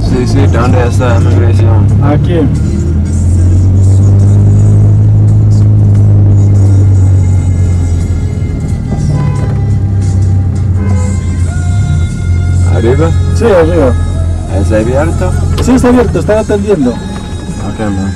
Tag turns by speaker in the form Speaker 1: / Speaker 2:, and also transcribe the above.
Speaker 1: Sí, sí, dónde está la migración?
Speaker 2: Aquí.
Speaker 1: ¿Arriba?
Speaker 2: Sí, arriba.
Speaker 1: ¿Es abierto?
Speaker 2: Sí, está abierto, están atendiendo.
Speaker 1: Ok, man.